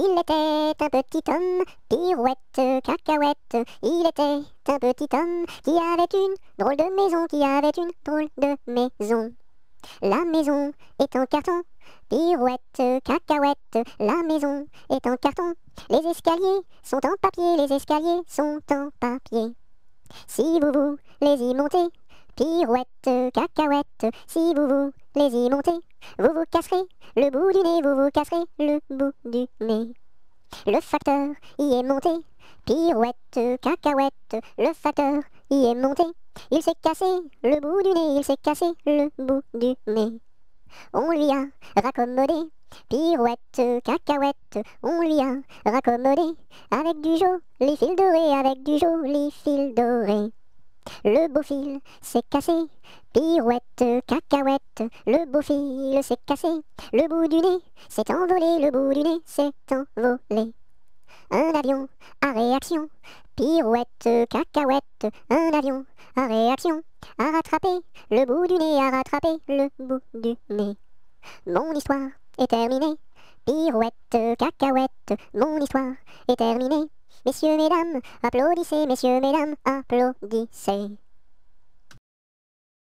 Il était un petit homme, pirouette, cacahuète. Il était un petit homme qui avait une drôle de maison, qui avait une drôle de maison. La maison est en carton, pirouette, cacahuète. La maison est en carton. Les escaliers sont en papier, les escaliers sont en papier. Si vous voulez y monter, pirouette, cacahuète, si vous voulez y monter, vous vous casserez le bout du nez, vous vous casserez le bout du nez. Le facteur y est monté, pirouette, cacahuète, le facteur y est monté. Il s'est cassé le bout du nez, il s'est cassé le bout du nez. On lui a raccommodé, pirouette, cacahuète, on lui a raccommodé, avec du joli fil doré, avec du joli fil doré. Le beau fil s'est cassé, pirouette, cacahuète, le beau fil s'est cassé, le bout du nez s'est envolé, le bout du nez s'est envolé. Un avion à réaction, pirouette, cacahuète, un avion à réaction, a rattrapé le bout du nez, a rattrapé le bout du nez. Mon histoire est terminée, pirouette, cacahuète, mon histoire est terminée. Messieurs, mesdames, applaudissez, messieurs, mesdames, applaudissez.